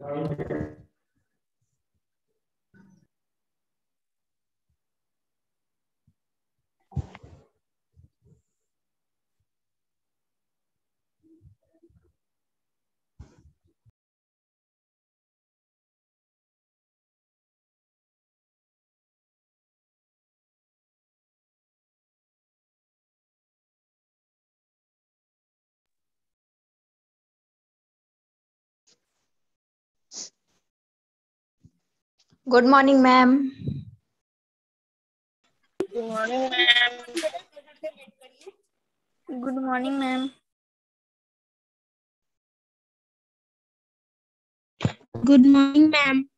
Amen. Good morning, ma'am. Good morning, ma'am. Good morning, ma'am. Good morning, ma'am.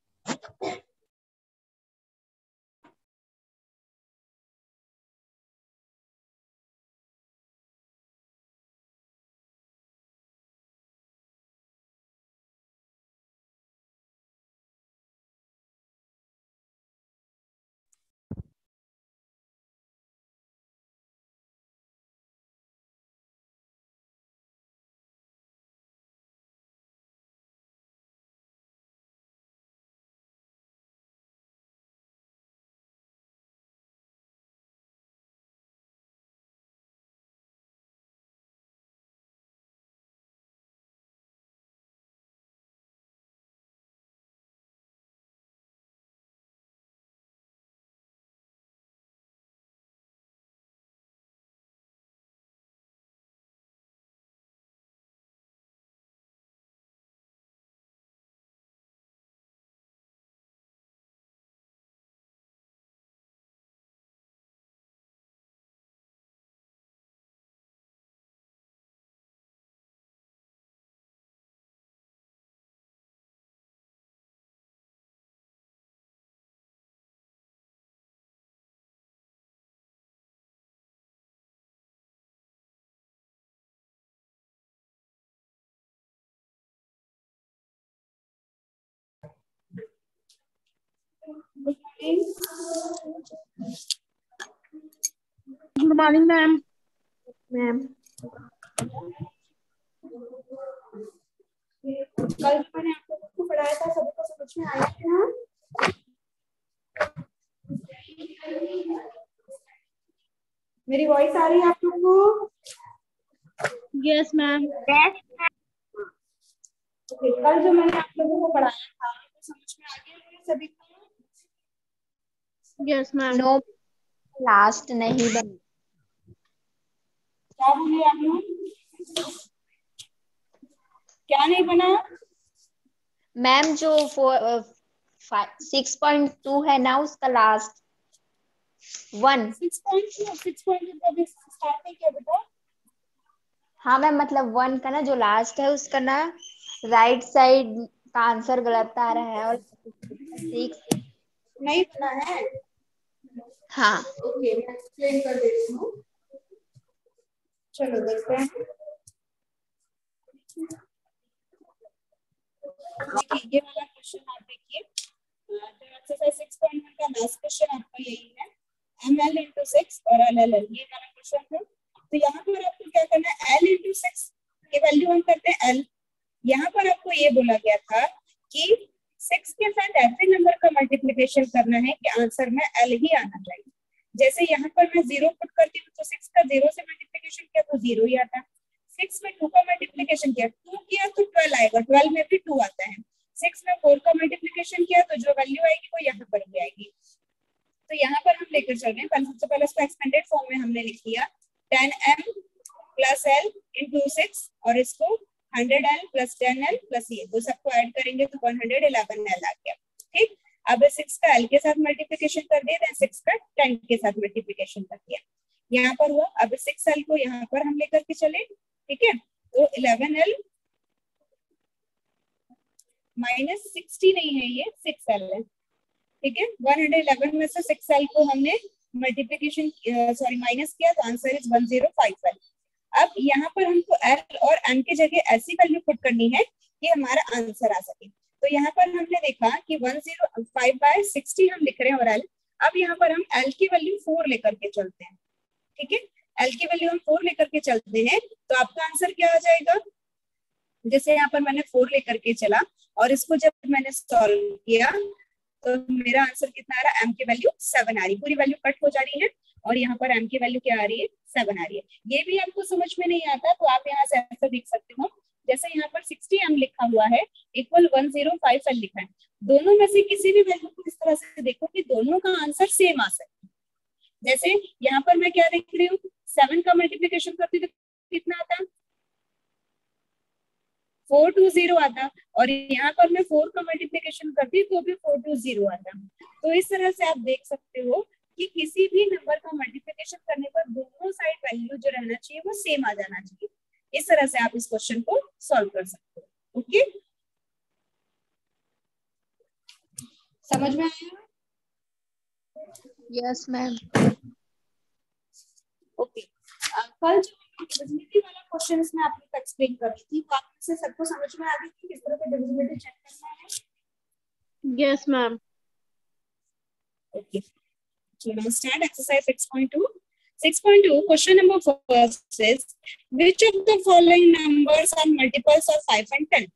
Good morning, ma'am. Ma'am. कल जो मैंने आप लोगों को पढ़ाया था सभी को समझ में आया था मेरी वॉइस आ रही है आप लोगों को ma'am. ओके कल जो मैंने आप लोगों को पढ़ाया था समझ में आ गया सभी को Yes, ma'am. No, last नहीं बनी. क्या बोले क्या नहीं बना? मैम जो सिक्स पॉइंट टू है ना उसका last one six point six point start नहीं किया बेटा? हाँ मैम मतलब वन का ना जो लास्ट है उसका ना राइट साइड का आंसर गलत आ रहा है और सिक्स नहीं बना है। हाँ। ओके मैं एक्सप्लेन कर देती हूँ। चलो, देखते हैं। ये वाला क्वेश्चन आप देखिए। का लास्ट क्वेश्चन आपका यही है। एम एल इंटू सिक्स और एल एल एल ये वाला क्वेश्चन है। तो यहाँ पर आपको क्या करना है? एल इंटू सिक्स वैल्यू हम करते हैं एल यहाँ पर आपको ये बोला गया था कि सिक्स के साथ ऐसे नंबर का मल्टीप्लीकेशन करना है कि आंसर में एल ही आना चाहिए। जैसे यहाँ पर मैं ज़ीरो पुट करती हूँ तो सिक्स का ज़ीरो से मल्टीप्लीकेशन किया तो ज़ीरो ही आता है। सिक्स में टू का मल्टीप्लीकेशन किया टू किया तो ट्वेल्व आएगा। ट्वेल्व में भी टू आता है। सिक्स में फोर का मल्टीप्लीकेशन किया तो जो वैल्यू आएगी वो यहाँ पर भी आएगी। तो यहाँ पर हम लेकर चल रहे हैं। सबसे पहले इसको एक्सपेंडेड फॉर्म में हमने लिख लिया। Ten M plus L into six और इसको hundred L plus ten L plus ये दो सबको ऐड करेंगे तो वन हंड्रेड इलेवन एल आ गया। ठीक? अब सिक्स का एल के साथ मल्टीप्लीकेशन कर दिया सिक्स का टेन के साथ मल्टीप्लीकेशन कर दिया। यहाँ पर हुआ, अब सिक्स एल को यहाँ पर हम लेकर के चले, ठीक है? तो इलेवन एल माइनस सिक्सटी नहीं है ये सिक्स एल है। ठीक है? वन हंड्रेड इलेवन में से सिक्स एल को हमने मल्टीप्लीकेशन सॉरी माइनस किया तो answer is one zero five L अब यहाँ पर हमको एल और एन की जगह ऐसी वैल्यू पुट करनी है कि हमारा आंसर आ सके। तो यहाँ पर हमने देखा कि one zero five by sixty हम लिख रहे हैं और एल अब यहाँ पर हम एल की वैल्यू फोर लेकर के चलते हैं। ठीक है? एल की वैल्यू हम फोर लेकर के चलते हैं तो आपका आंसर क्या आ जाएगा? जैसे यहाँ पर मैंने फोर लेकर के चला, और इसको जब मैंने सॉल्व किया तो मेरा आंसर कितना आ रहा है? एम की वैल्यू सेवन आ रही पूरी वैल्यू कट हो जा रही है और यहाँ पर एम की वैल्यू क्या आ रही है? सेवन आ रही है। ये भी आपको समझ में नहीं आता तो आप यहाँ से ऐसा देख सकते हो। जैसे यहाँ पर सिक्सटी एम लिखा हुआ है equal one zero five L लिखा है। दोनों में से किसी भी वैल्यू को इस तरह से देखो कि दोनों का आंसर सेम आ सकता है। जैसे यहाँ पर मैं क्या देख रही हूँ? सेवन का मल्टीप्लीकेशन करती तो कितना आता? फोर टू ज़ीरो आता और यहाँ पर मैं फोर का मल्टीप्लीकेशन करती तो भी फोर टू ज़ीरो आता। तो इस तरह से आप देख सकते हो कि किसी भी नंबर का मल्टीप्लीकेशन करने पर दोनों साइड वैल्यू जो रहना चाहिए वो सेम आ जाना चाहिए। इस तरह से आप इस क्वेश्चन को सॉल्व कर सकते हो ओके समझ में आया? यस मैम ओके कल जो डिविजिबिलिटी वाला क्वेश्चन इसमें आप लोग एक्सप्लेन कर रही थी। वो आप से सबको समझ में आ गई कि किस तरह से डिविजिबिलिटी चेक करना है। Now start exercise 6.2. 6.2 question number first is which of the following numbers are multiples of 5 and 10?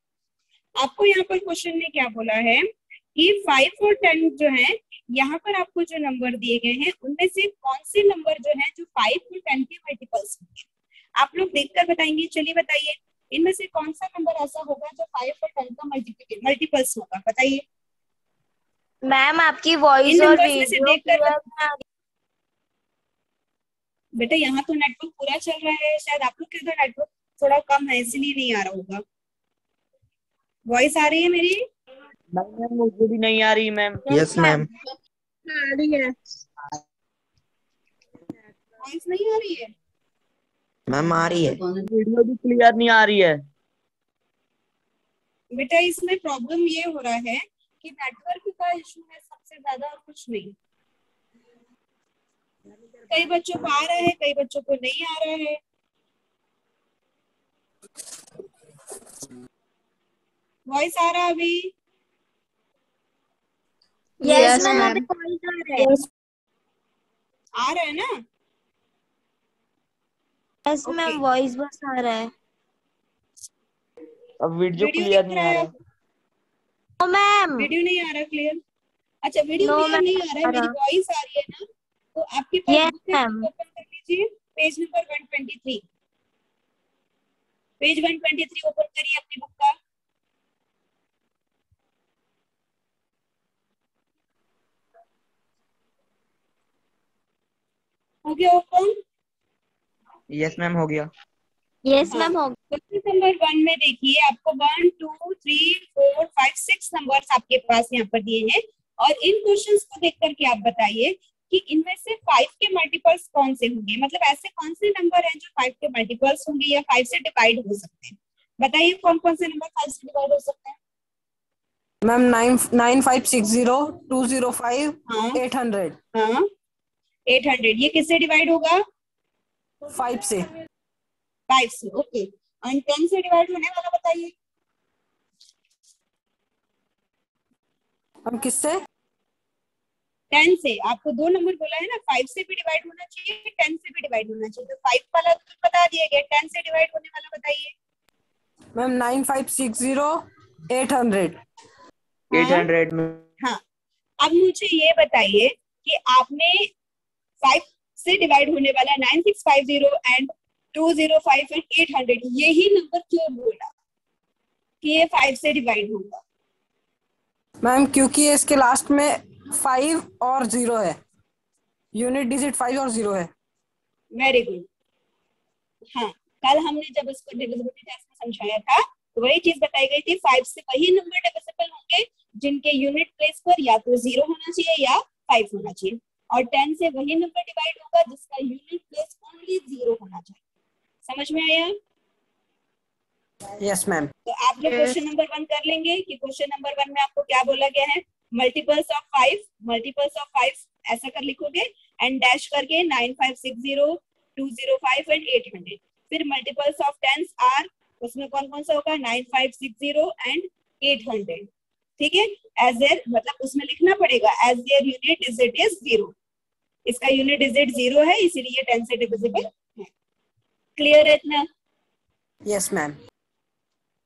आपको यहाँ पर क्वेश्चन ने क्या बोला है? कि 5 और 10 जो है यहाँ पर आपको जो नंबर दिए गए हैं उनमें से कौन से नंबर जो है जो 5 और 10 के मल्टीपल्स होंगे आप लोग देखकर बताएँगे चलिए बताइए इनमें से कौन सा नंबर ऐसा होगा जो फाइव और टेन का मल्टीपल मल्टीपल्स होगा? बताइए। मैम आपकी वॉइस और वीडियो। बेटा यहाँ तो नेटवर्क पूरा चल रहा है शायद आप लोग के उधर नेटवर्क थोड़ा कम है इसलिए नहीं आ रहा होगा। वॉइस आ रही है मेरी? नहीं मैम मुझे भी नहीं आ रही मैम यस मैम आ रही है। वॉइस नहीं आ रही है? मैम आ रही है। वीडियो भी क्लियर नहीं आ रही है। बेटा इसमें प्रॉब्लम ये हो रहा है कि नेटवर्क का इशू है सबसे ज़्यादा और कुछ नहीं। कई बच्चों को आ रहा है कई बच्चों को नहीं आ रहा है। वॉइस आ रहा है अभी? यस मैम आ रहा है ना? यस. मैम वॉइस बस आ रहा है। अब वीडियो क्लियर दिख नहीं रहा आ है रहा। ओ मैम वीडियो नहीं आ रहा क्लियर अच्छा वीडियो क्लियर नहीं आ रहा है। मेरी वॉइस आ रही है ना तो आपके पास ओपन कर लीजिए पेज नंबर 123 पेज 123 ओपन करिए अपनी बुक का। हो गया ओपन यस मैम हो गया। यस हाँ। मैम हो क्वेश्चन नंबर वन में देखिए आपको one two three four five six numbers आपके पास यहाँ पर दिए हैं। और इन क्वेश्चंस को देख करके आप बताइए कि इनमें से फाइव के मल्टीपल्स कौन से होंगे? मतलब ऐसे कौन से नंबर हैं जो फाइव के मल्टीपल्स होंगे या फाइव से डिवाइड हो सकते हैं? बताइए कौन कौन से नंबर फाइव से डिवाइड हो सकते हैं? Ma'am nine nine five six zero two zero five हाँ। एट हंड्रेड हाँ। एट हंड्रेड ये किससे डिवाइड होगा? फाइव से। फाइव से ओके और टेन से डिवाइड होने वाला बताइए। हम किससे? टेन से। आपको दो नंबर बोला है ना फाइव से भी डिवाइड होना चाहिए टेन से भी डिवाइड होना चाहिए। तो फाइव वाला तो बता दिया गया टेन से डिवाइड होने वाला बताइए। Ma'am nine five six zero eight hundred eight hundred में। हाँ। अब मुझे ये बताइए कि आपने फाइव से डिवाइड होने वाला nine six five zero and two zero five and eight hundred यही नंबर क्यों बोला? कि ये फाइव से डिवाइड होगा। मैम क्योंकि इसके लास्ट में फाइव और ज़ीरो है। यूनिट डिजिट फाइव और ज़ीरो है। वेरी गुड हाँ कल हमने जब इसको डिविजिबिलिटी टेस्ट में समझाया था तो वही चीज़ बताई गई थी फाइव से वही नंबर डिविजिबल होंगे जिनके यूनिट प्लेस पर या तो ज़ीरो होना चाहिए या फाइव होना चाहिए। और टेन से वही नंबर डिवाइड होगा जिसका यूनिट प्लेस ओनली ज़ीरो होना चाहिए। समझ में आया? यस मैम तो आप लोग क्वेश्चन नंबर वन कर लेंगे कि क्वेश्चन नंबर वन में आपको क्या बोला गया है? Multiples of five multiples of five ऐसा कर लिखोगे एंड डैश करके nine five six zero two zero five and eight hundred फिर मल्टीपल्स ऑफ़ टेंस आर उसमें कौन कौन सा होगा? Nine five six zero and eight hundred ठीक है? एज देयर मतलब उसमें लिखना पड़ेगा as there unit digit is zero इसका यूनिट डिजिट ज़ीरो है इसीलिए टेन से डिविजिबल है। क्लियर है इतना? यस मैम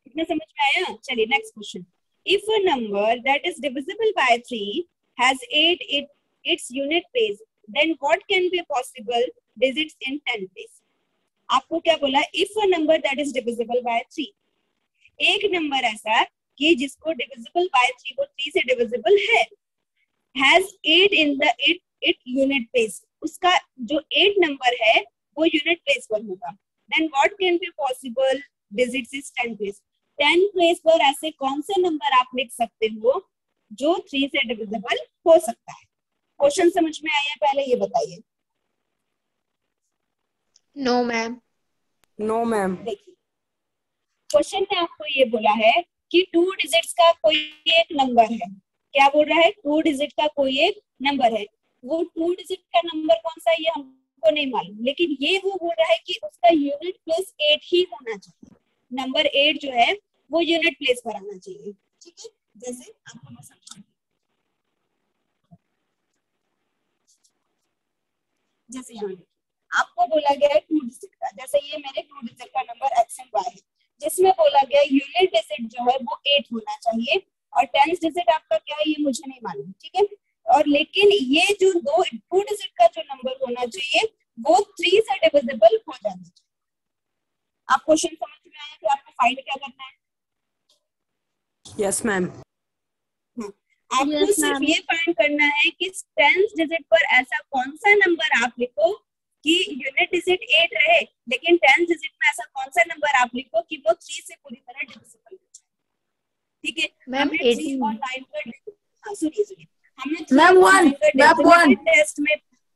इतना समझ में आया? चलिए next question if a number that is divisible by three has eight it its unit place then what can be possible digits in ten place आपको क्या बोला? If a number that is divisible by three एक number ऐसा कि जिसको divisible by three वो three से divisible है has eight in the it it unit place उसका जो एट नंबर है वो यूनिट प्लेस पर होगा। Then what can be possible digits is ten place ten place पर ऐसे कौन से नंबर आप लिख सकते हो जो थ्री से डिविजिबल हो सकता है? क्वेश्चन समझ में आया? पहले ये बताइए। नो मैम नो मैम देखिए क्वेश्चन ने आपको ये बोला है कि टू डिजिट्स का कोई एक नंबर है। क्या बोल रहा है? टू डिजिट का कोई एक नंबर है। वो टू डिजिट का नंबर कौन सा है, ये हमको नहीं मालूम। लेकिन ये वो बोल रहा है कि उसका यूनिट प्लेस एट ही होना चाहिए। नंबर एट जो है, वो यूनिट प्लेस पर आना चाहिए। ठीक है? जैसे आपको मैं जैसे यहाँ आपको बोला गया है टू डिजिट का। जैसे ये मेरे टू डिजिट का नंबर एक्स एंड वाई है। जिसमें बोला गया यूनिट डिजिट जो है वो एट होना चाहिए। और टेंथ डिजिट आपका क्या है ये मुझे नहीं मालूम ठीक है? और लेकिन ये जो दो टू डिजिट का जो नंबर होना चाहिए वो थ्री से डिविजिबल हो जाना चाहिए। आप क्वेश्चन समझ में आया कि आपको फाइंड क्या करना है? यस मैम आपको Yes, सिर्फ़ ये फाइंड करना है कि टेंथ डिजिट पर ऐसा कौन सा नंबर आप लिखो कि यूनिट डिजिट एट रहे? लेकिन टेंथ डिजिट में ऐसा कौन सा नंबर आप लिखो कि वो थ्री से पूरी तरह डिविजिबल हो जाए? ठीक है? मैम हमने थ्री और नाइन का हाँ हमने. टेस्ट में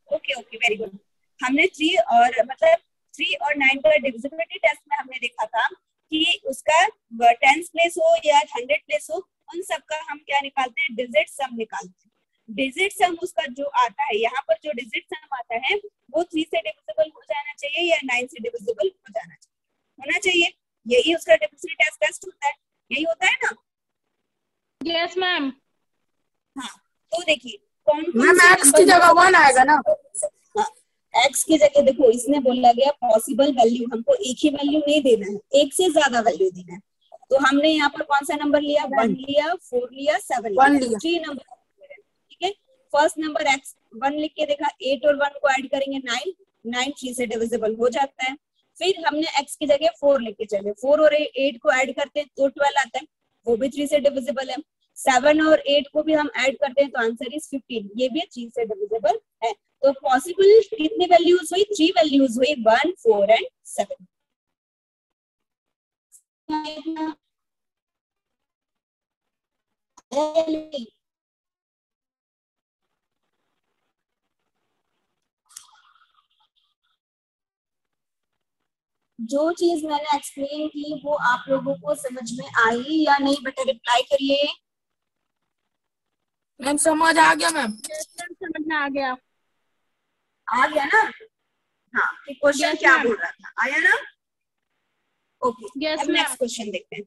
ओके ओके वेरी गुड हमने थ्री और मतलब थ्री और नाइन का डिविजिबिलिटी टेस्ट में हमने देखा था कि उसका टेंथ प्लेस हो या हंड्रेड प्लेस हो उन सबका हम क्या निकालते हैं? डिजिट सम निकालते हैं। डिजिट सम उसका जो आता है यहाँ पर जो डिजिट सम आता है वो थ्री से डिविजिबल हो जाना चाहिए या नाइन से डिविजिबल हो जाना चाहिए? होना चाहिए। यही उसका डिविजिबिलिटी टेस्ट टेस्ट होता है। यही होता है ना? यस मैम हाँ तो देखिए कौन मैम एक्स की जगह वन आएगा ना? हाँ एक्स की जगह देखो इसने बोला गया पॉसिबल वैल्यू हमको एक ही वैल्यू नहीं देना है एक से ज़्यादा वैल्यू देना है। तो हमने यहाँ पर कौन सा नंबर लिया? वन लिया फोर लिया सेवन लिया। लिया। थ्री नंबर है फ़र्स्ट नंबर एक्स वन लिख के देखा एट और वन को ऐड करेंगे नाइन नाइन थ्री से डिविजिबल हो जाता है। फिर हमने एक्स की जगह फोर लेके चले। फोर और एट को ऐड करते हैं तो ट्वेल्व आता है, वो भी थ्री से डिविजिबल है। सेवन और एट को भी हम ऐड करते हैं तो आंसर इज़ फिफ्टीन ये भी थ्री से डिविजिबल है। तो पॉसिबल कितनी वैल्यूज़ हुई? थ्री वैल्यूज़ हुई वन फोर एंड सेवन जो चीज़ मैंने एक्सप्लेन की वो आप लोगों को समझ में आई या नहीं? बेटा रिप्लाई करिए। मैम समझ आ गया मैम। समझ में आ गया। आ गया ना? हाँ क्वेश्चन Yes, क्या बोल रहा था? आया ना? ओके अब नेक्स्ट क्वेश्चन देखते हैं।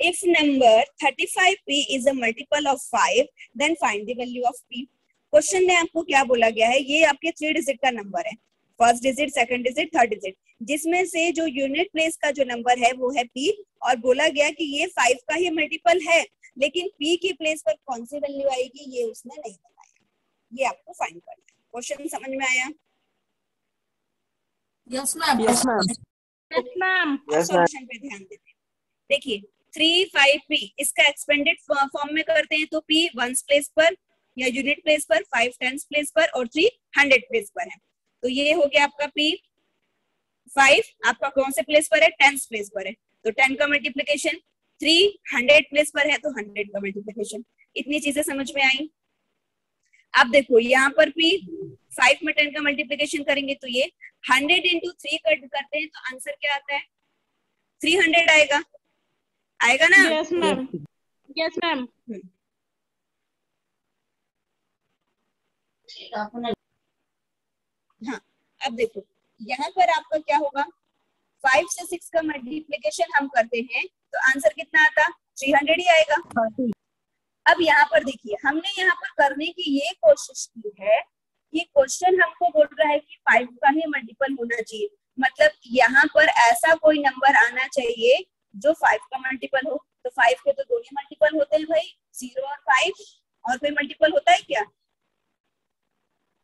If number 35p is a multiple of 5 then find the value of p. Question में आपको क्या बोला गया है? ये आपके थ्री डिजिट का नंबर है। First digit second digit third digit जिसमें से जो यूनिट प्लेस का जो नंबर है वो है पी और बोला गया कि ये फाइव का ही मल्टीपल है लेकिन पी की प्लेस पर कौन सी वैल्यू आएगी ये उसने नहीं बताया। ये आपको फाइंड करना है। क्वेश्चन समझ में आया? Yes ma'am yes ma'am yes ma'am Yes, solution पे ध्यान देते हैं। देखिए थ्री फाइव पी इसका एक्सपेंडेड फॉर्म में करते हैं तो पी वन प्लेस पर या यूनिट प्लेस पर फाइव टेंस प्लेस पर और थ्री हंड्रेड प्लेस पर है। तो ये हो गया आपका पी फाइव आपका कौन से प्लेस पर है? टेंस प्लेस पर है। तो टेन का मल्टीप्लीकेशन थ्री हंड्रेड प्लेस पर है तो हंड्रेड का मल्टीप्लीकेशन इतनी चीज़ें समझ में आई? अब देखो यहाँ पर पी फाइव में टेन का मल्टीप्लीकेशन करेंगे तो ये हंड्रेड इंटू थ्री कट करते हैं तो आंसर क्या आता है? थ्री हंड्रेड आएगा। आएगा ना? यस मैम यस मैम हाँ अब देखो यहाँ पर आपका क्या होगा? फाइव से सिक्स का मल्टीप्लीकेशन हम करते हैं तो आंसर कितना आता? थ्री हंड्रेड ही आएगा। अब यहाँ पर देखिए हमने यहाँ पर करने की ये कोशिश की है ये क्वेश्चन हमको बोल रहा है कि फाइव का ही मल्टीपल होना चाहिए। मतलब यहाँ पर ऐसा कोई नंबर आना चाहिए जो फाइव का मल्टीपल हो। तो फाइव के तो दो ही मल्टीपल होते हैं भाई ज़ीरो और फाइव और कोई मल्टीपल होता है क्या?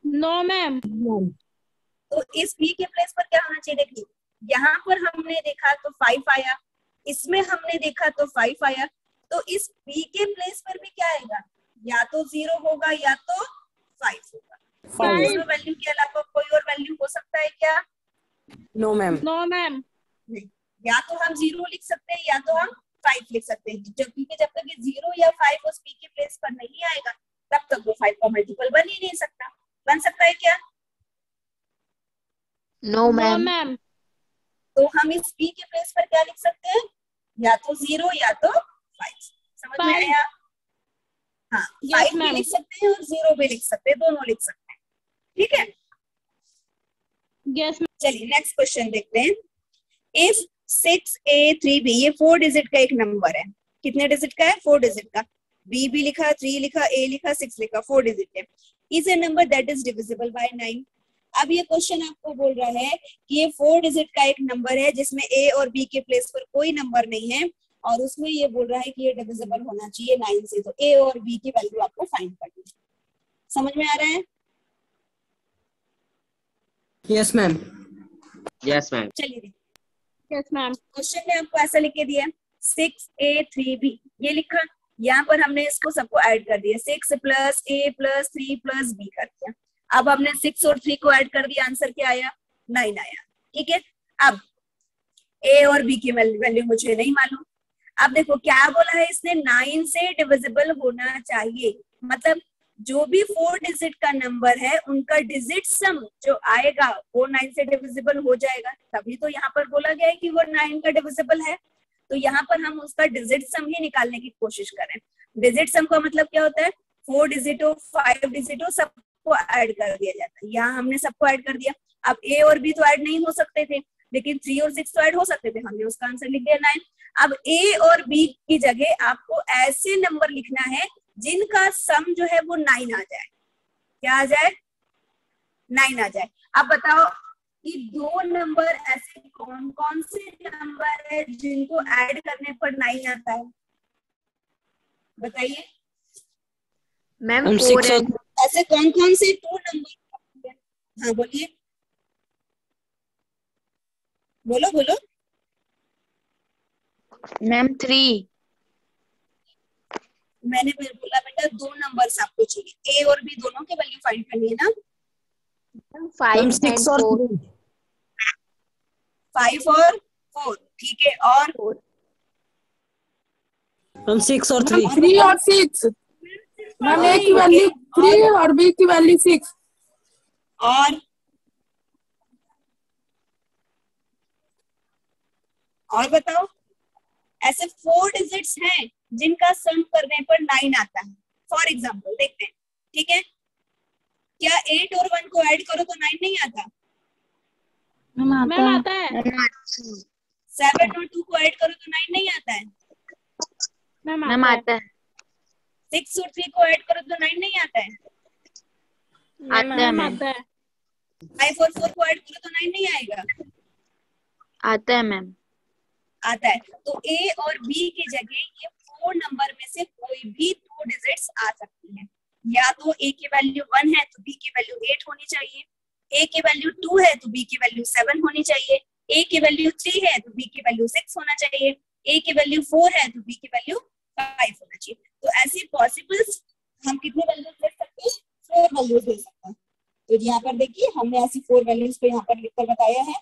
नो मैम तो इस बी के प्लेस पर क्या होना चाहिए? देखिए यहाँ पर हमने देखा तो फाइव आया इसमें हमने देखा तो फाइव आया तो इस बी के प्लेस पर भी क्या आएगा? या तो ज़ीरो होगा या तो फाइव होगा। ज़ीरो वैल्यू के अलावा कोई और वैल्यू हो सकता है क्या? नो मैम नो मैम या तो हम ज़ीरो लिख सकते हैं या तो हम फाइव लिख सकते हैं। जब क्योंकि जब तक ज़ीरो या फाइव उस पी के प्लेस पर नहीं आएगा तब तक वो फाइव का मल्टीपल बन ही नहीं सकता। बन सकता है क्या? नो मैम मैम तो हम इस बी के प्लेस पर क्या लिख सकते हैं? या तो ज़ीरो या तो फाइव समझ में आया? हाँ Yes, फाइव भी लिख सकते हैं और ज़ीरो भी लिख सकते हैं दोनों लिख सकते हैं। ठीक है? यस चलिए नेक्स्ट क्वेश्चन देखते हैं। If six a three b ये फोर डिजिट का एक नंबर है। कितने डिजिट का है? फोर डिजिट का। बी भी लिखा थ्री लिखा ए लिखा सिक्स लिखा फोर डिजिट है is a number that is divisible by nine अब ये क्वेश्चन आपको बोल रहा है कि ये फोर डिजिट का एक नंबर है जिसमें ए और बी के प्लेस पर कोई नंबर नहीं है और उसमें ये बोल रहा है कि ये डिविजिबल होना चाहिए नाइन से। तो ए और बी की वैल्यू आपको फाइंड करनी है। समझ में आ रहा है? यस मैम यस मैम चलिए। देखिए यस मैम क्वेश्चन में आपको ऐसा लिख के दिया सिक्स ए थ्री बी ये लिखा यहाँ पर हमने इसको सबको ऐड कर दिया six plus a plus three plus b कर दिया। अब हमने सिक्स और थ्री को ऐड कर दिया आंसर क्या आया? नाइन आया। ठीक है? अब ए और बी की वैल्यू मुझे नहीं मालूम। अब देखो, क्या बोला है इसने? नाइन से डिविजिबल होना चाहिए। मतलब जो भी फोर डिजिट का नंबर है, उनका डिजिट सम जो आएगा, वो नाइन से डिविजिबल हो जाएगा। तभी तो यहाँ पर बोला गया है कि वो नाइन का डिविजिबल है। तो यहाँ पर हम उसका डिजिट सम ही निकालने की कोशिश करें। डिजिट सम का मतलब क्या होता है? फोर डिजिट हो फाइव डिजिट हो सबको ऐड कर दिया जाता है। यहाँ हमने सबको ऐड कर दिया। अब ए और बी तो ऐड नहीं हो सकते थे, लेकिन थ्री और सिक्स तो ऐड हो सकते थे। हमने उसका आंसर लिख दिया नाइन अब ए और बी की जगह आपको ऐसे नंबर लिखना है, जिनका सम जो है वो नाइन आ जाए। क्या आ जाए? नाइन आ जाए। अब बताओ कि दो नंबर ऐसे कौन कौन से नंबर है जिनको ऐड करने पर नाइन आता है? बताइए। मैम फोर ऐसे कौन कौन से टू नंबर हाँ? बोलिए। बोलो बोलो। मैम थ्री मैंने फिर बोला बेटा दो नंबर्स आपको चाहिए। ए और बी दोनों के वैल्यू फाइंड करनी है ना? फाइव सिक्स और फाइव और फोर ठीक है और हम सिक्स और थ्री थ्री और सिक्स मैम ए की वैल्यू थ्री और बी की वैल्यू सिक्स और और बताओ ऐसे फोर डिजिट्स हैं जिनका सम करने पर नाइन आता है। फॉर एग्ज़ाम्पल देखते हैं ठीक है? क्या एट और वन को ऐड करो तो नाइन नहीं आता? मैम आता है। सेवन और टू को ऐड करो तो नाइन नहीं आता है? मैम आता है। सिक्स और थ्री को ऐड करो तो नाइन नहीं आता है। आता है फाइव और फोर को ऐड करो तो नाइन नहीं आएगा। आता है मैम आता है। तो ए और बी की जगह ये फोर नंबर में से कोई भी दो डिजिट्स आ सकती है। या तो ए की वैल्यू वन है तो बी की वैल्यू एट होनी चाहिए। ए की वैल्यू टू है तो बी की वैल्यू सेवन होनी चाहिए। ए की वैल्यू थ्री है तो बी की वैल्यू सिक्स होना चाहिए। ए की वैल्यू फोर है तो बी की वैल्यू फाइव होना चाहिए। तो ऐसे पॉसिबल्स हम कितने वैल्यूज़ दे सकते हैं? फोर वैल्यूज़ दे सकते हैं। तो यहाँ पर देखिए हमने ऐसी फोर वैल्यूज़ को यहाँ पर लिखकर बताया है।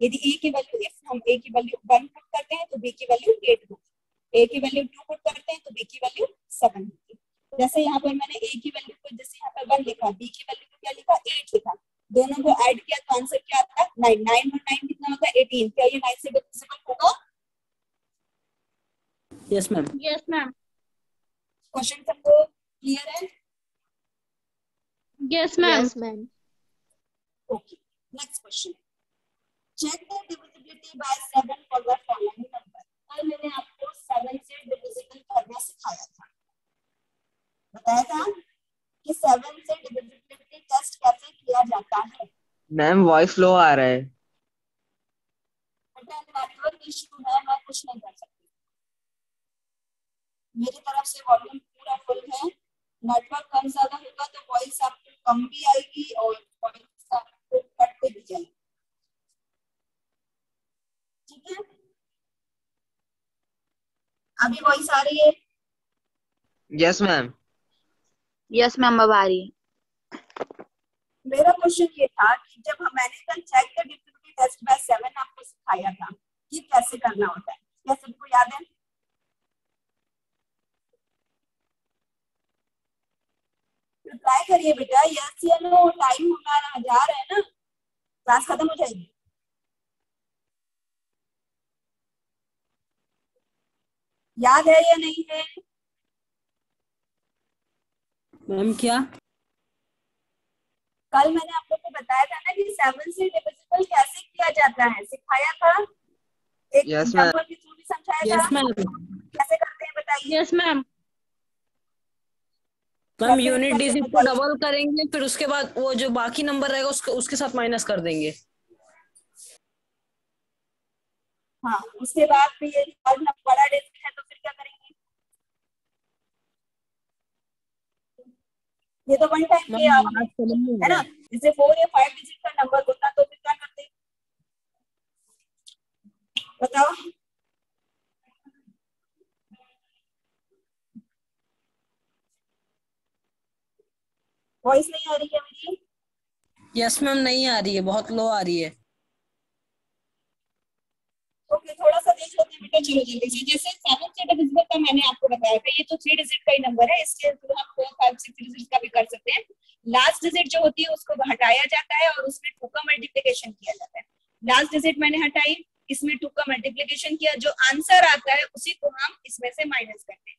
यदि ए की वैल्यू इफ़ हम ए की वैल्यू वन पुट करते हैं तो बी की वैल्यू एट होगी ए की वैल्यू टू पुट करते हैं तो बी की वैल्यू सेवन होगी जैसे यहाँ पर मैंने ए की वैल्यू को जैसे यहाँ पर वन लिखा बी की वैल्यू को क्या लिखा? एट लिखा। दोनों को ऐड किया तो आंसर क्या आता है? नाइन नाइन और नाइन कितना होता है? एटीन क्या ये नाइन से डिविजिबल होगा? Yes ma'am yes ma'am question सबको क्लियर है? Yes ma'am okay next question check the divisibility by 7 for the following number. कल मैंने आपको 7 से डिविजिबल करना सिखाया था। बताया था कि 7 से डिविजिबिलिटी टेस्ट कैसे किया जाता है? मैम वॉइस लो आ रहा है। बेटा नेटवर्क इशू है मैं कुछ नहीं कर सकती तरफ़ से वॉल्यूम पूरा फुल है। नेटवर्क कम ज़्यादा होगा तो वॉइस आपको कम भी आएगी और वॉइस आपको कटते भी जाएगी। ठीक है? अभी वॉइस आ रही है? Yes, ma'am. यस मैम अब आ रही है। मेरा क्वेश्चन ये था कि जब हम मैंने कल check the difficulty test by seven आपको सिखाया था कि कैसे करना होता है क्या सबको याद है रिप्लाई करिए बेटा यस या नो टाइम होना जा रहा है ना क्लास खत्म हो जाएगी। याद है या नहीं है? मैम क्या? कल मैंने आप लोग को बताया था ना कि सेवन से डिविजिबल कैसे किया जाता है। सिखाया था? एक Yes, के थ्रू भी समझाया यस था। कैसे करते हैं बताइए। Yes ma'am ma'am unit digit को डबल करेंगे फिर उसके बाद वो जो बाकी नंबर रहेगा उसके उसके साथ माइनस कर देंगे। हाँ उसके बाद फिर ये और बड़ा डिजिट है तो फिर क्या करेंगे? ये तो वन टाइम है ना? जैसे फोर या फाइव डिजिट का नंबर होता तो फिर क्या करते? बताओ। वॉइस नहीं आ रही है मेरी? यस मैम नहीं आ रही है बहुत लो आ रही है। ओके थोड़ा सा देख लेते हैं बेटा चलो जल्दी से। जैसे सेवन से डिविजिबल का मैंने आपको बताया था ये तो थ्री डिजिट का ही नंबर है इसके थ्रू हम फोर फाइव सिक्स डिजिट का भी कर सकते हैं। लास्ट डिजिट जो होती है उसको हटाया जाता है और उसमें टू का मल्टीप्लीकेशन किया जाता है। लास्ट डिजिट मैंने हटाई इसमें टू का मल्टीप्लीकेशन किया जो आंसर आता है उसी को हम इसमें से माइनस करते हैं।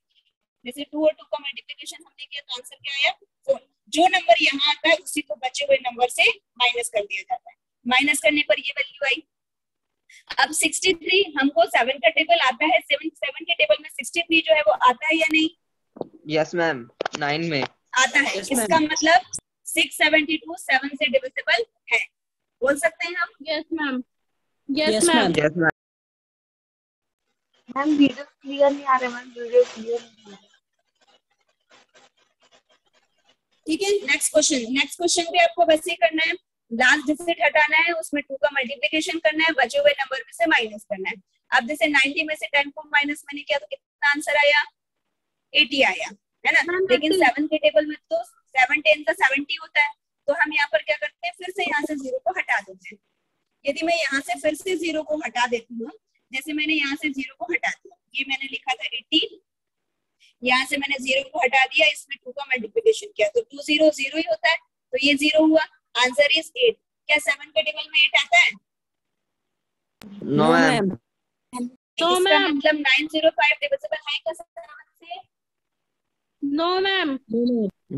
जैसे टू और टू का मल्टीप्लीकेशन हमने किया तो आंसर क्या आया? फोर जो नंबर यहाँ आता है उसी को बचे हुए नंबर से माइनस कर दिया जाता है। माइनस करने पर ये वैल्यू आई। अब 63 हमको सेवन का टेबल आता है। सेवन सेवन के टेबल में 63 जो है वो आता है या नहीं? Yes, ma'am. Nine में. आता है। Yes, इसका मतलब 672 सेवन से डिविजिबल है। बोल सकते हैं हम? Yes ma'am yes yes ma'am ma'am Yes, ma'am video clear नहीं आ रहा मैम वीडियो क्लियर नहीं आ रहा। ठीक है? नेक्स्ट क्वेश्चन नेक्स्ट क्वेश्चन भी आपको वैसे ही करना है। लास्ट डिजिट हटाना है उसमें टू का मल्टीप्लीकेशन करना है बचे हुए नंबर में से माइनस करना है। अब जैसे 90 में से 10 को माइनस मैंने किया तो कितना आंसर आया? 80 आया है ना? लेकिन सेवन के टेबल में तो सेवन टेन का सेवेंटी होता है। तो हम यहाँ पर क्या करते हैं? फिर से यहाँ से ज़ीरो को हटा देते हैं। यदि मैं यहाँ से फिर से ज़ीरो को हटा देती हूँ जैसे मैंने यहाँ से ज़ीरो को हटा दिया ये मैंने लिखा था एट्टी यहाँ से मैंने ज़ीरो को हटा दिया इसमें टू का मल्टीप्लीकेशन किया। तो टू ज़ीरो ज़ीरो ही होता है तो ये ज़ीरो हुआ। आंसर इज़ एट क्या सेवन के टेबल में एट आता है? No, ma'am. No, इसका मतलब नाइन ज़ीरो फाइव डिविजिबल है क्या सेवन से नो मैम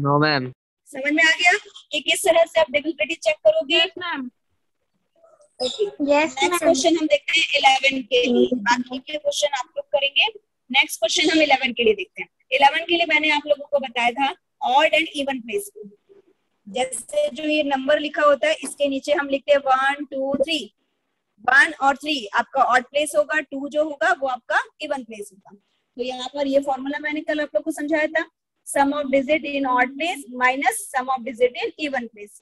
No, ma'am. समझ में आ गया? कि किस तरह से आप डिविजिबिलिटी चेक करोगे। Yes ma'am yes next question हम देखते हैं इलेवन के लिए। बाकी के क्वेश्चन आप लोग करेंगे। नेक्स्ट क्वेश्चन हम इलेवन के लिए देखते हैं। इलेवन के लिए मैंने आप लोगों को बताया था ऑड एंड इवन प्लेस जैसे जो ये नंबर लिखा होता है, इसके नीचे हम लिखते हैं वन टू थ्री वन और थ्री आपका ऑड प्लेस होगा टू जो होगा, वो आपका इवन प्लेस होगा। तो यहाँ पर ये फॉर्मूला मैंने कल आप लोग को समझाया था। Sum of digit in odd place minus sum of digit in even place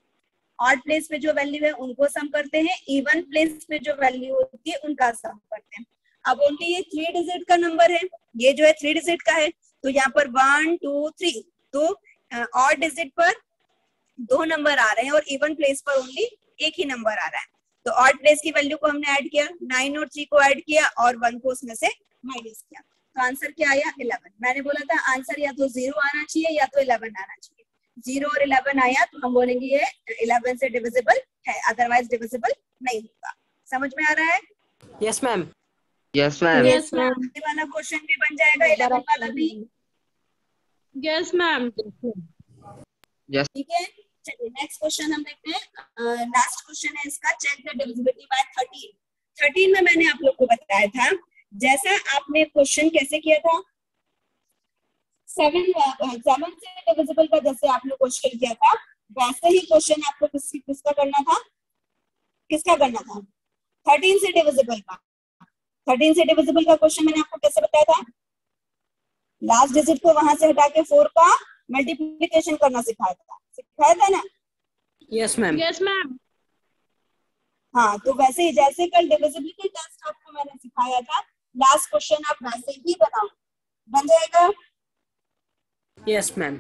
odd place पे जो वैल्यू है, उनको सम करते हैं इवन प्लेस पे जो वैल्यू होती है, उनका सम करते हैं। अब ओनली ये थ्री डिजिट का नंबर है ये जो है थ्री डिजिट का है तो यहाँ पर वन टू थ्री तो ऑड डिजिट पर दो नंबर आ रहे हैं और इवन प्लेस पर ओनली एक ही नंबर आ रहा है। तो ऑड प्लेस की वैल्यू को हमने ऐड किया नाइन और थ्री को ऐड किया और वन को उसमें से माइनस किया। तो आंसर क्या आया? इलेवन मैंने बोला था आंसर या तो ज़ीरो आना चाहिए या तो इलेवन आना चाहिए। ज़ीरो और इलेवन आया तो हम बोलेंगे ये इलेवन से डिविजिबल है अदरवाइज़ डिविजिबल नहीं होगा। समझ में आ रहा है? Yes yes, ma'am Yes, ma'am. Yes ma'am ये वाला क्वेश्चन भी बन जाएगा इलेवन वाला भी। यस मैम यस ठीक है? चलिए नेक्स्ट क्वेश्चन हम देखते हैं। लास्ट क्वेश्चन है इसका चेक द डिविजिबिलिटी बाय 13 13 में मैंने आप लोग को बताया था जैसा आपने क्वेश्चन कैसे किया था? सेवन सेवन से डिविजिबल का जैसे आपने क्वेश्चन किया था वैसे ही क्वेश्चन आपको किस, किसका करना था? किसका करना था? थर्टीन से डिविजिबल का। थर्टीन से डिविजिबल का क्वेश्चन मैंने आपको कैसे बताया था? लास्ट डिजिट को वहाँ से हटा के फोर का मल्टीप्लीकेशन करना सिखाया था। सिखाया था ना? यस मैम यस मैम हाँ तो वैसे ही जैसे कल डिविजिबिलिटी टेस्ट आपको मैंने सिखाया था लास्ट क्वेश्चन आप वैसे ही बनाओ। बन जाएगा? यस मैम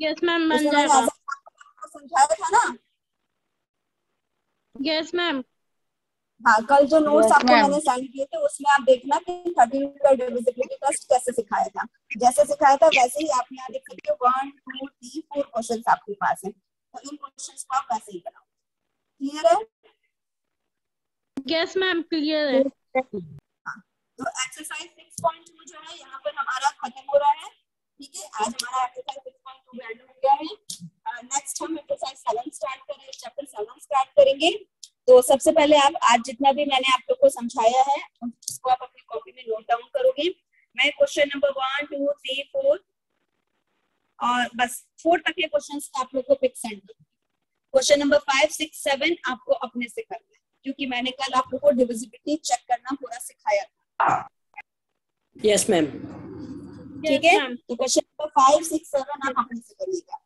यस मैम बन जाएगा। आपको समझाया था ना? यस मैम हाँ कल जो नोट्स आपको मैंने सेंड किए थे उसमें आप देखना कि थर्टीन का डिविजिबिलिटी टेस्ट कैसे सिखाया था। जैसे सिखाया था वैसे ही आप यहाँ देख सकते हो one two three four question आपके पास है। तो इन क्वेश्चन को आप वैसे ही बनाओ। क्लियर है? यस मैम क्लियर है। तो एक्सरसाइज सिक्स पॉइंट टू जो है यहाँ पर हमारा खत्म हो रहा है। ठीक है आज हमारा exercise six point two end हो गया है। नेक्स्ट हम एक्सरसाइज सेवन स्टार्ट करेंगे चैप्टर सेवन स्टार्ट करेंगे। तो सबसे पहले आप आज जितना भी मैंने आप लोग को समझाया है उसको आप अपनी कॉपी में नोट डाउन करोगे। मैं question number one two three four और बस फोर तक के क्वेश्चन आप लोग को pick send question number five six seven आपको अपने से करना है क्योंकि मैंने कल आप लोग को डिविजिबिलिटी चेक करना पूरा सिखाया था। यस मैम ठीक है? तो question number five six seven आप अपने से करिएगा।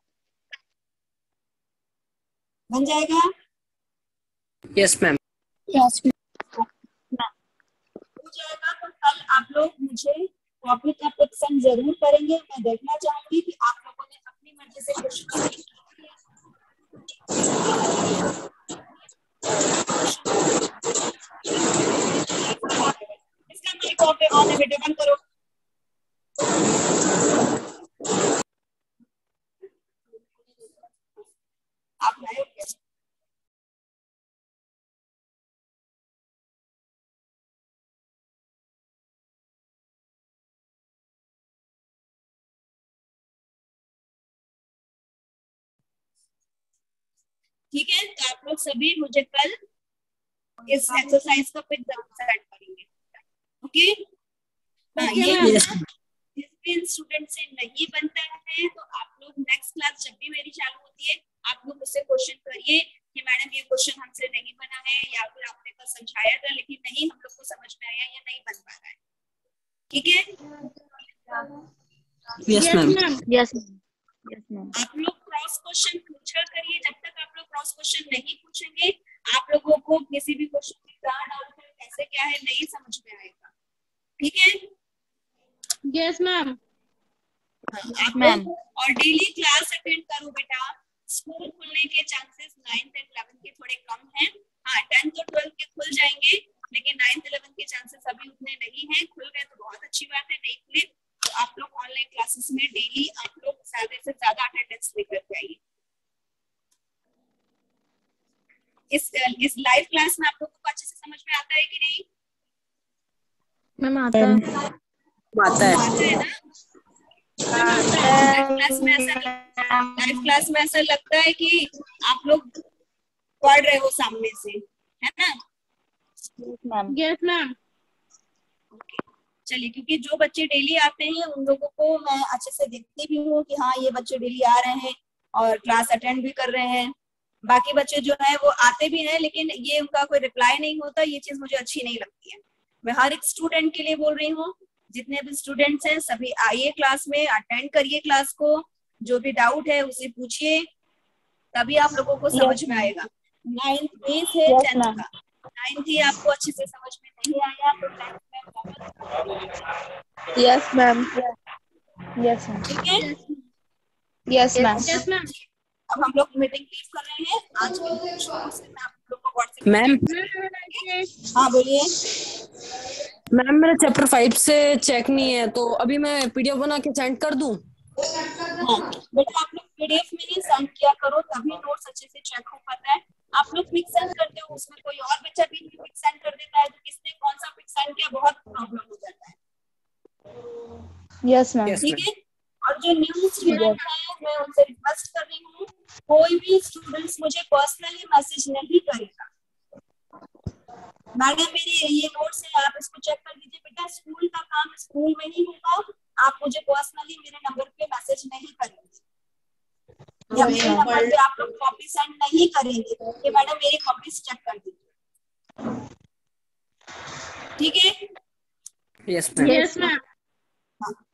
बन जाएगा? यस मैम हो जाएगा तो कल आप लोग मुझे कॉपी का पिक सेंड ज़रूर करेंगे। मैं देखना चाहूँगी कि आप लोगों ने अपनी मर्ज़ी से क्वेश्चन इसका माइक ऑफ़ ऑन बंद करो। आप नए ठीक है? तो आप लोग सभी मुझे कल इस एक्सरसाइज का पिक ज़रूर सेंड करेंगे। ओके हाँ जिस भी स्टूडेंट से नहीं बनता है तो आप लोग नेक्स्ट क्लास जब भी मेरी चालू होती है आप लोग मुझसे क्वेश्चन करिए कि मैडम ये क्वेश्चन हमसे नहीं बना है या फिर आपने कल समझाया था लेकिन नहीं हम लोग को समझ में आया या नहीं बन पा रहा है। ठीक है? Yes ma'am yes yes ma'am आप लोग क्रॉस क्वेश्चन पूछा करिए जब तक आप लोग क्रॉस क्वेश्चन नहीं पूछेंगे आप लोगों को किसी भी क्वेश्चन में क्या डाउट है कैसे क्या है नहीं समझ में आएगा। ठीक है? यस मैम आप मैम। और डेली क्लास अटेंड करो बेटा। स्कूल खुलने के चांसेस नाइन्थ एंड इलेवेंथ के थोड़े कम हैं। हाँ टेंथ और ट्वेल्थ के खुल जाएँगे लेकिन नाइन्थ इलेवेंथ के चांसेस अभी उतने नहीं हैं। खुल गए तो बहुत अच्छी बात है नहीं खुले आप लोग ऑनलाइन क्लासेस में डेली आप लोग ज़्यादा से ज़्यादा अटेंडेंस लेकर के आइए। इस इस लाइव क्लास में आप लोगों को अच्छे से समझ में आता है कि नहीं? मैम आता है। आता है। आता है ना? लाइव क्लास में ऐसा लाइव क्लास में ऐसा लगता है कि आप लोग पढ़ रहे हो सामने से। है ना? मैम यस मैम चलिए क्योंकि जो बच्चे डेली आते हैं उन लोगों को मैं अच्छे से देखती भी हूँ कि हाँ ये बच्चे डेली आ रहे हैं और क्लास अटेंड भी कर रहे हैं। बाकी बच्चे जो है वो आते भी हैं लेकिन ये उनका कोई रिप्लाई नहीं होता ये चीज़ मुझे अच्छी नहीं लगती है। मैं हर एक स्टूडेंट के लिए बोल रही हूँ जितने भी स्टूडेंट्स हैं सभी आइए क्लास में अटेंड करिए क्लास को जो भी डाउट है उसे पूछिए तभी आप लोगों को समझ में आएगा। नाइन्थ बेस है टेंथ का। नाइन्थ ही आपको अच्छे से समझ में नहीं आया तो tenth yes ma'am yes ma'am ठीक है यस मैम यस मैम अब हम लोग मीटिंग लीव कर रहे हैं। आज के मैं आप लोग को व्हाट्सएप मैम हाँ। बोलिए। मैम मेरा चैप्टर फाइव से चेक नहीं है तो अभी मैं पीडीएफ बना के सेंड कर दूँ? हाँ बेटा आप लोग पीडीएफ में ही सेंड किया करो तभी नोट्स अच्छे से चेक हो पाता है। आप लोग पिक सेंड करते हो उसमें कोई और बच्चा भी पिक सेंड कर देता है तो किसने कौन सा पिक सेंड किया बहुत प्रॉब्लम हो जाता है। यस मैम ठीक है? और जो न्यू स्टूडेंट है मैं उनसे रिक्वेस्ट कर रही हूँ कोई भी स्टूडेंट्स मुझे पर्सनली मैसेज नहीं करेगा। मैडम मेरे ये नोट्स है आप इसको चेक कर लीजिए। बेटा स्कूल का काम स्कूल में ही होगा आप मुझे पर्सनली मेरे नंबर पे मैसेज नहीं करेंगे। या मेरे नंबर पे आप लोग कॉपी सेंड नहीं करेंगे कि मैडम मेरी कॉपीज चेक कर दीजिए। ठीक है? यस मैम यस मैम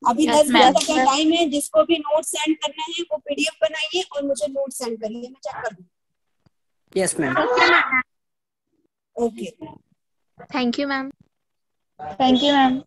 अभी दस. मिनट का टाइम है जिसको भी नोट सेंड करना है वो पीडीएफ बनाइए और मुझे नोट सेंड करिए मैं चेक कर दूँ yes ma'am okay thank you ma'am thank you ma'am